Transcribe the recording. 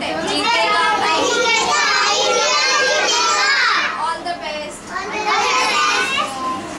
Đẹp!